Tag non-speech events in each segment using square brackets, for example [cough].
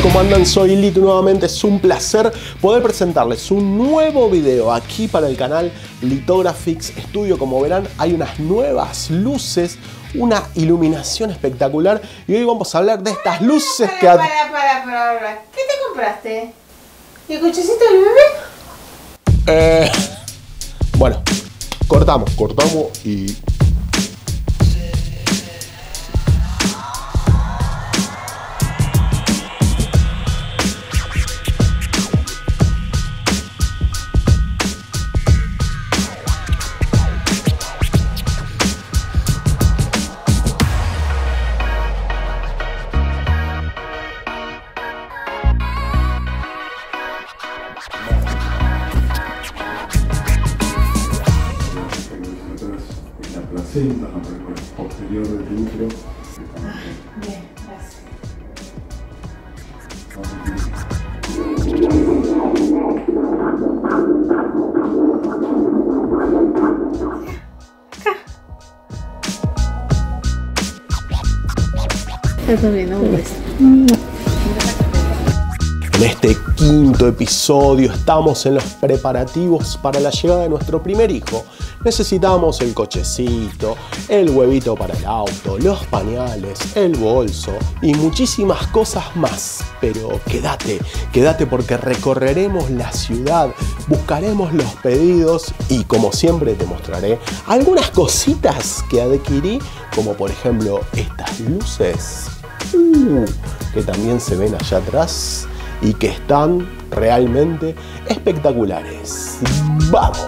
¿Qué tal? ¿Cómo andan? Soy Lito nuevamente. Es un placer poder presentarles un nuevo video aquí para el canal Lithographics Studio. Como verán, hay unas nuevas luces, una iluminación espectacular. Y hoy vamos a hablar de estas luces para, que... Para, para, para, para. ¿Qué te compraste? ¿El cochecito del bebé? Eh, bueno, cortamos, cortamos y... placenta, la parte posterior del útero. Bien, gracias. Está bien, un beso. En este quinto episodio estamos en los preparativos para la llegada de nuestro primer hijo. Necesitamos el cochecito, el huevito para el auto, los pañales, el bolso y muchísimas cosas más. Pero quédate, quédate porque recorreremos la ciudad, buscaremos los pedidos y como siempre te mostraré algunas cositas que adquirí, como por ejemplo estas luces uh, que también se ven allá atrás y que están realmente espectaculares. ¡Vamos!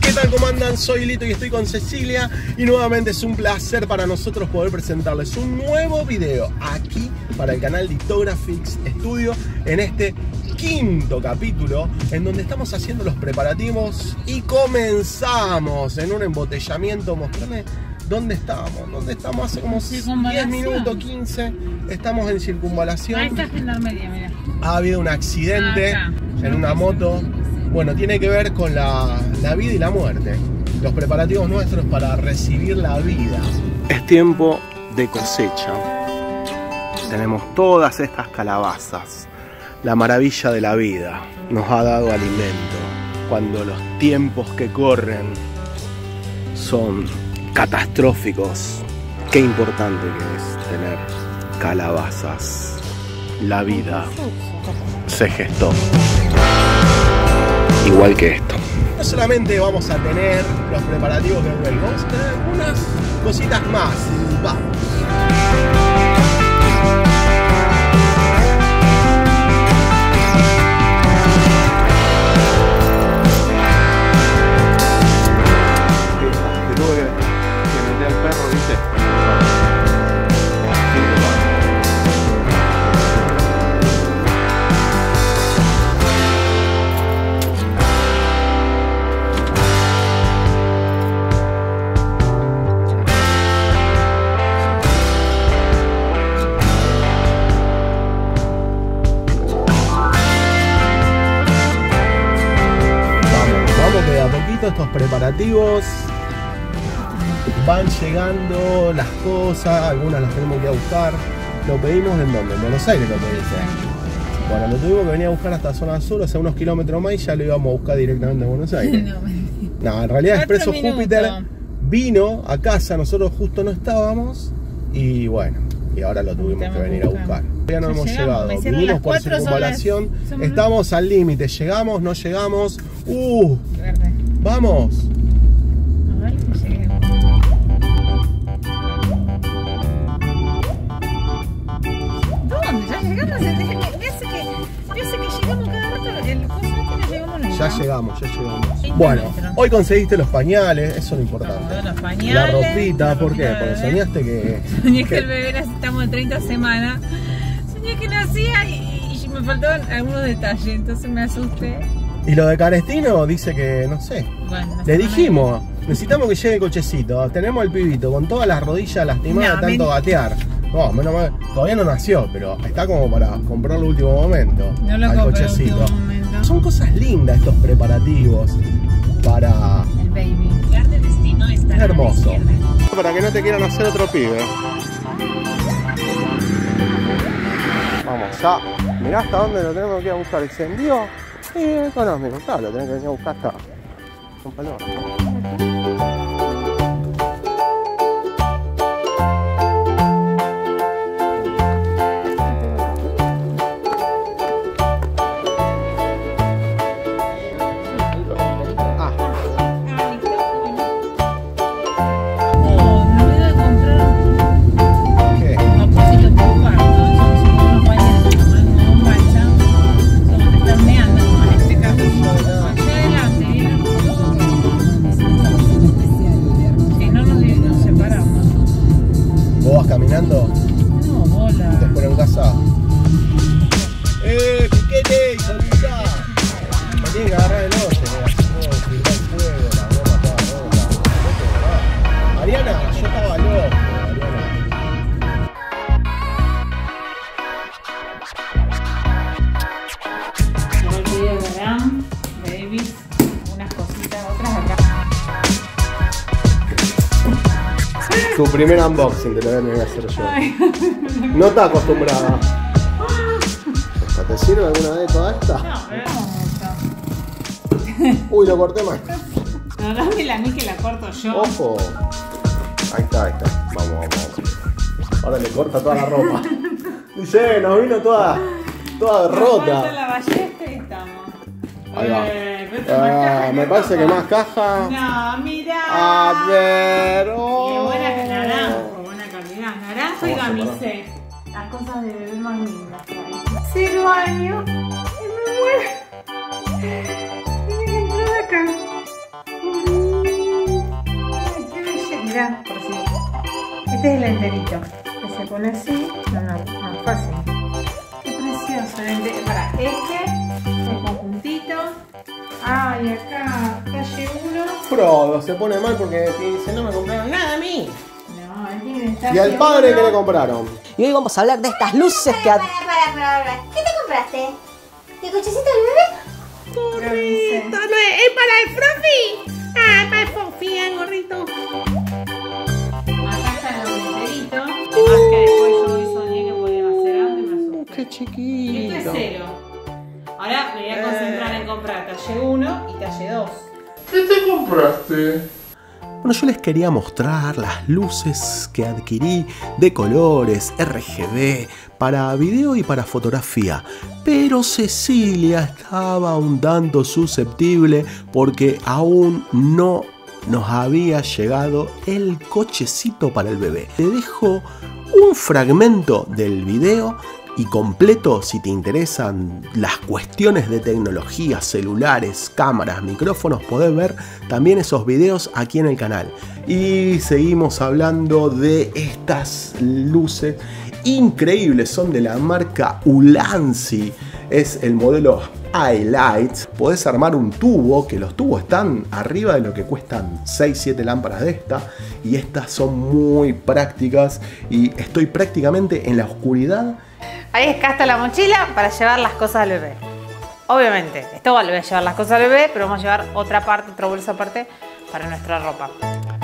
¿Qué tal? ¿Cómo andan? Soy Lito y estoy con Cecilia y nuevamente es un placer para nosotros poder presentarles un nuevo video aquí para el canal Lithographics Studio en este quinto capítulo en donde estamos haciendo los preparativos y comenzamos en un embotellamiento. Mostrame dónde estábamos, dónde estamos hace como 10 Circunvalación. minutos, 15. Estamos en circunvalación Ahí está Gendarmería, mira. ha habido un accidente Acá. en una moto. Bueno, tiene que ver con la, la vida y la muerte. Los preparativos nuestros para recibir la vida. Es tiempo de cosecha. Tenemos todas estas calabazas. La maravilla de la vida nos ha dado alimento. Cuando los tiempos que corren son catastróficos, qué importante que es tener calabazas. La vida se gestó. Igual que esto. No solamente vamos a tener los preparativos del bebé, vamos a tener algunas cositas más. Vamos. Tuve que, ¿viste? Vamos, vamos que de a poquito estos preparativos van llegando las cosas, algunas las tenemos que ir a buscar. Lo pedimos en dónde? En Buenos Aires lo pedimos. Bueno, lo tuvimos que venir a buscar hasta zona sur, o sea, unos kilómetros más y ya lo íbamos a buscar directamente en Buenos Aires. [laughs] No, No, en realidad Expreso. Júpiter vino a casa, nosotros justo no estábamos y bueno, y ahora lo tuvimos que venir a buscar. Todavía no Ya hemos llegado, vinimos por circunvalación, estamos al límite, llegamos, no llegamos, uh, verde. vamos. Ya llegamos, ya llegamos. Bueno, hoy conseguiste los pañales, eso es lo importante. los pañales. La ropita, ¿por qué? Porque soñaste que. [laughs] Soñé que que- el bebé estamos en 30 semanas. Soñé que nacía y, y me faltaban algunos detalles, entonces me asusté. Y lo de Carestino dice que, no sé. Bueno, Le dijimos, necesitamos que llegue el cochecito. Tenemos el pibito con todas las rodillas lastimadas No, tanto gatear. No, menos mal, todavía no nació, pero está como para comprarlo último momento. No lo al compré Son cosas lindas estos preparativos para El baby. lugar de destino está hermoso. Para que no te quieran hacer otro pibe. Vamos, ya. Mirá hasta dónde lo tenemos que ir a buscar. ¿Se envió? Sí, económico. Claro, lo tenés que venir a buscar hasta. Con Paloma. Primer unboxing te lo voy a tener que hacer yo. Ay, [laughs] No está acostumbrada. ¿Te sirve alguna de todas estas? no, pero no Uy, lo corté mal. No, dámela a mí que la corto yo. Ojo. Ahí está, ahí está. Vamos, vamos, vamos. Ahora le corta toda la ropa. [laughs] Dice, nos vino toda, toda rota. la ballesta y estamos. Ahí va. Eh, pero Ah, caja me que parece que más caja. No, mira. A ver. Y oh. buena naranja, buena calidad. Naranja y gamisé. Las cosas de bebé más lindas. Cero años. Y me muero. Tiene que entrar acá. Ay, qué bella. Mirá, por si. Este es el enterito. Que se pone así. No, no, más fácil. Qué precioso. Para este. Ah, y acá, calle 1. Frodo se pone mal porque dice, no me compraron nada a mí. No, él tiene ¿Y al padre que le compraron? Y hoy vamos a hablar de estas luces que... Para, para, para, para. ¿Qué te compraste? ¿El cochecito del bebé? Gorrito, no es para el Fluffy. Ah, para el Fluffy, el gorrito. Compraste? Bueno, yo les quería mostrar las luces que adquirí de colores RGB para video y para fotografía. Pero Cecilia estaba un tanto susceptible porque aún no nos había llegado el cochecito para el bebé. Te dejo un fragmento del video y completo si te interesan las cuestiones de tecnología, celulares, cámaras, micrófonos, podés ver también esos videos aquí en el canal. Y seguimos hablando de estas luces increíbles, son de la marca Ulanzi, es el modelo Highlights. Podés armar un tubo, que los tubos están arriba de lo que cuestan 6-7 lámparas de esta, y estas son muy prácticas y estoy prácticamente en la oscuridad Ahí está la mochila para llevar las cosas al bebé. Obviamente, esto va a llevar las cosas al bebé, pero vamos a llevar otra parte, otra bolsa aparte para nuestra ropa.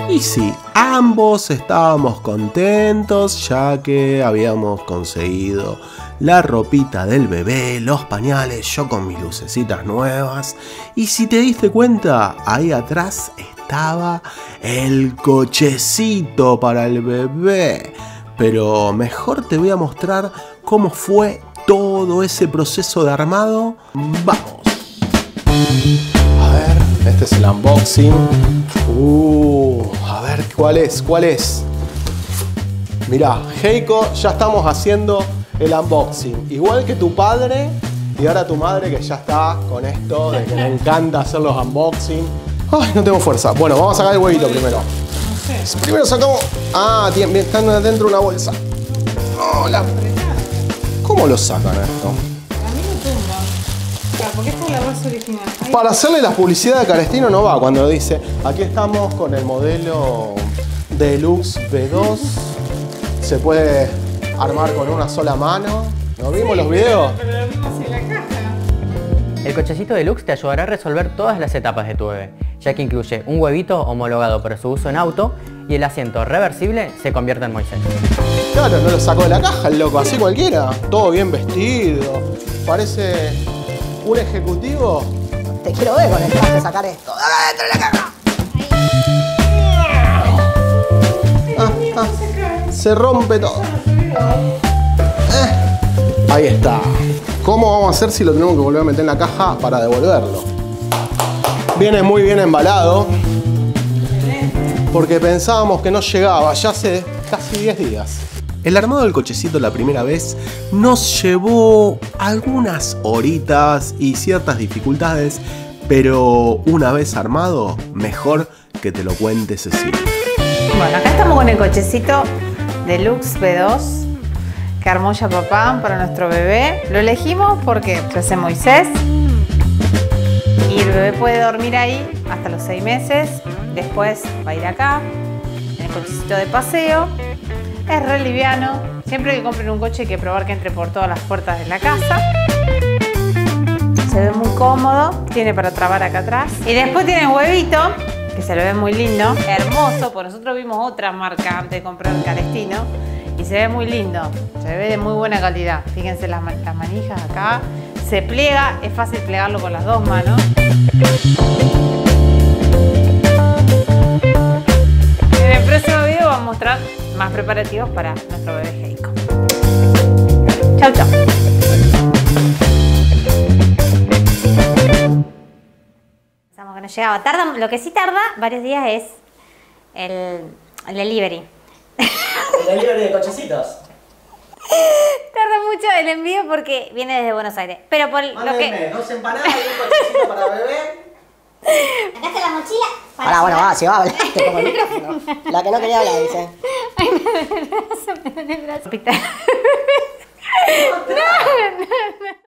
Y sí, ambos estábamos contentos ya que habíamos conseguido la ropita del bebé, los pañales, yo con mis lucecitas nuevas. Y si te diste cuenta, ahí atrás estaba el cochecito para el bebé. Pero mejor te voy a mostrar cómo fue todo ese proceso de armado. Vamos. A ver, este es el unboxing. Uh, a ver cuál es, cuál es. Mirá, Heiko, ya estamos haciendo el unboxing. Igual que tu padre y ahora tu madre que ya está con esto de que le encanta hacer los unboxing. Ay, no tengo fuerza. Bueno, vamos a sacar el huevito primero. Primero sacamos. Ah, tiene- están adentro de una bolsa. Hola. ¿Cómo lo sacan esto? A mí me tumba. Claro, porque esta es la base original. Ahí Para hacerle la publicidad de Carestino no va cuando dice aquí estamos con el modelo Deluxe B2 se puede armar con una sola mano ¿no vimos los videos? Pero lo vimos en la caja. El cochecito deluxe te ayudará a resolver todas las etapas de tu bebé, ya que incluye un huevito homologado para su uso en auto y el asiento reversible se convierte en Moisés. Claro, no lo sacó de la caja el loco, así cualquiera. Todo bien vestido. Parece un ejecutivo. Te quiero ver con el traje sacar esto. Ah, ah, se rompe todo. Eh, ahí está. ¿Cómo vamos a hacer si lo tenemos que volver a meter en la caja para devolverlo? Viene muy bien embalado. Porque pensábamos que no llegaba, ya hace casi 10 días. El armado del cochecito la primera vez nos llevó algunas horitas y ciertas dificultades, pero una vez armado, mejor que te lo cuente Cecilia. Bueno, acá estamos con el cochecito Deluxe B2 que armó papá para nuestro bebé. Lo elegimos porque se hace Moisés y el bebé puede dormir ahí hasta los 6 meses. Después va a ir acá, en el cochecito de paseo. Es re liviano. Siempre que compren un coche hay que probar que entre por todas las puertas de la casa. Se ve muy cómodo, tiene para trabar acá atrás. Y después tiene huevito, que se lo ve muy lindo, hermoso, porque nosotros vimos otra marca antes de comprar el Calestino y se ve muy lindo, se ve de muy buena calidad. Fíjense las, man- las manijas acá, se pliega, es fácil plegarlo con las dos manos. En el próximo video vamos a mostrar más preparativos para nuestro bebé Heiko. Chau, chau. No llegaba. Tarda, lo que sí tarda varios días es el delivery. El libro de cochecitos. Tarda mucho el envío porque viene desde Buenos Aires. Pero por lo que. dos empanadas y un cochecito para bebé. Acá está la mochila. Pará, bueno, va, si va a hablar, te pongo el micrófono. La que no quería hablar, dice. Ay, me duele el brazo, me duele el brazo. Pita. [laughs] No, no, no.